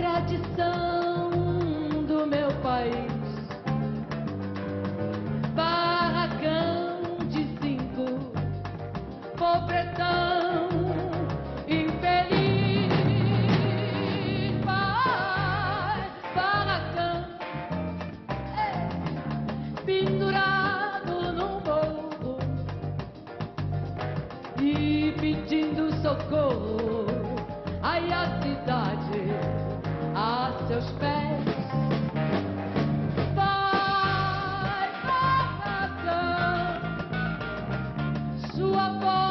tradição do meu país. Barracão de cinco, pobretão. Papa.